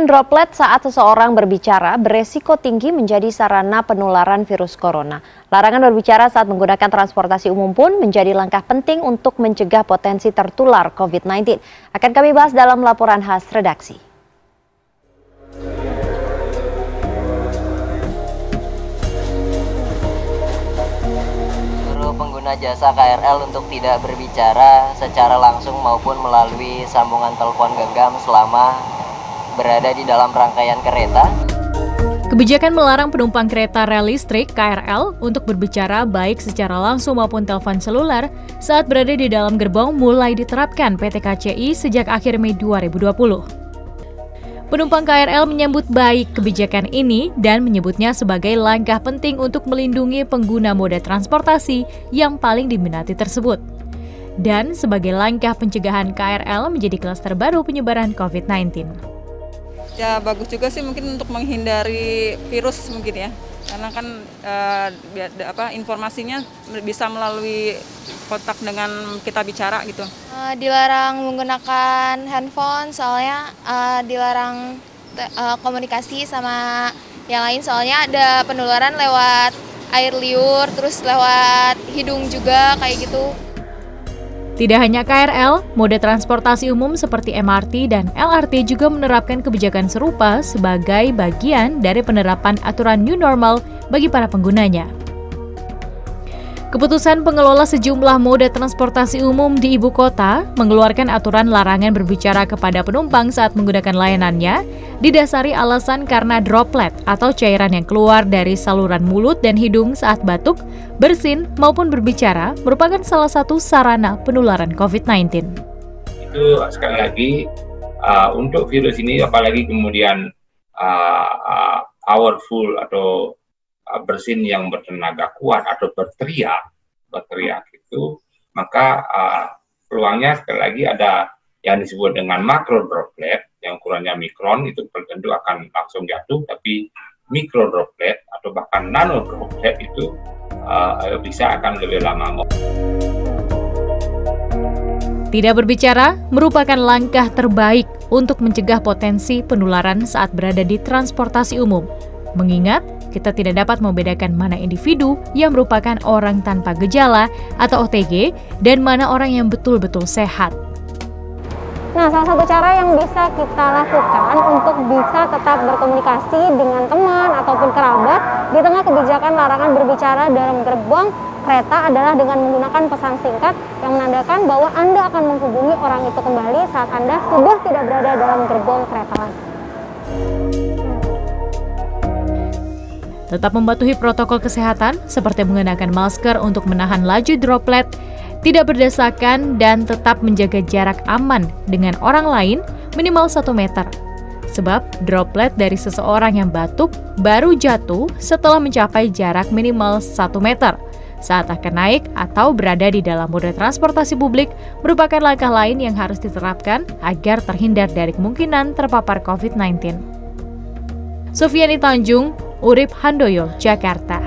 Kebijakan droplet saat seseorang berbicara beresiko tinggi menjadi sarana penularan virus corona. Larangan berbicara saat menggunakan transportasi umum pun menjadi langkah penting untuk mencegah potensi tertular COVID-19. Akan kami bahas dalam laporan khas redaksi. pengguna jasa KRL untuk tidak berbicara secara langsung maupun melalui sambungan telepon genggam selama berada di dalam rangkaian kereta. Kebijakan melarang penumpang kereta rel listrik KRL untuk berbicara baik secara langsung maupun telepon seluler saat berada di dalam gerbong mulai diterapkan PT KCI sejak akhir Mei 2020. Penumpang KRL menyambut baik kebijakan ini dan menyebutnya sebagai langkah penting untuk melindungi pengguna moda transportasi yang paling diminati tersebut. Dan sebagai langkah pencegahan KRL menjadi klaster baru penyebaran COVID-19 ya bagus juga sih mungkin untuk menghindari virus mungkin ya karena kan uh, apa informasinya bisa melalui kontak dengan kita bicara gitu. Uh, dilarang menggunakan handphone soalnya uh, dilarang uh, komunikasi sama yang lain soalnya ada penularan lewat air liur terus lewat hidung juga kayak gitu. Tidak hanya KRL, mode transportasi umum seperti MRT dan LRT juga menerapkan kebijakan serupa sebagai bagian dari penerapan aturan new normal bagi para penggunanya. Keputusan pengelola sejumlah moda transportasi umum di ibu kota mengeluarkan aturan larangan berbicara kepada penumpang saat menggunakan layanannya didasari alasan karena droplet atau cairan yang keluar dari saluran mulut dan hidung saat batuk, bersin, maupun berbicara merupakan salah satu sarana penularan COVID-19. Itu sekali lagi uh, untuk virus ini apalagi kemudian uh, uh, powerful atau bersin yang bertenaga kuat atau berteriak, berteriak itu, maka uh, peluangnya sekali lagi ada yang disebut dengan makro droplet yang ukurannya mikron itu tentu akan langsung jatuh, tapi mikro droplet atau bahkan nano droplet itu uh, bisa akan lebih lama. Tidak berbicara merupakan langkah terbaik untuk mencegah potensi penularan saat berada di transportasi umum. Mengingat kita tidak dapat membedakan mana individu yang merupakan orang tanpa gejala atau OTG dan mana orang yang betul-betul sehat. Nah, salah satu cara yang bisa kita lakukan untuk bisa tetap berkomunikasi dengan teman ataupun kerabat di tengah kebijakan larangan berbicara dalam gerbong kereta adalah dengan menggunakan pesan singkat yang menandakan bahwa Anda akan menghubungi orang itu kembali saat Anda sudah tidak berada dalam gerbong kereta lagi. Tetap mematuhi protokol kesehatan seperti mengenakan masker untuk menahan laju droplet, tidak berdesakan, dan tetap menjaga jarak aman dengan orang lain minimal 1 meter. Sebab droplet dari seseorang yang batuk baru jatuh setelah mencapai jarak minimal 1 meter. Saat akan naik atau berada di dalam moda transportasi publik merupakan langkah lain yang harus diterapkan agar terhindar dari kemungkinan terpapar COVID-19. Sofiani Tanjung, Urip Handoyo, Jakarta.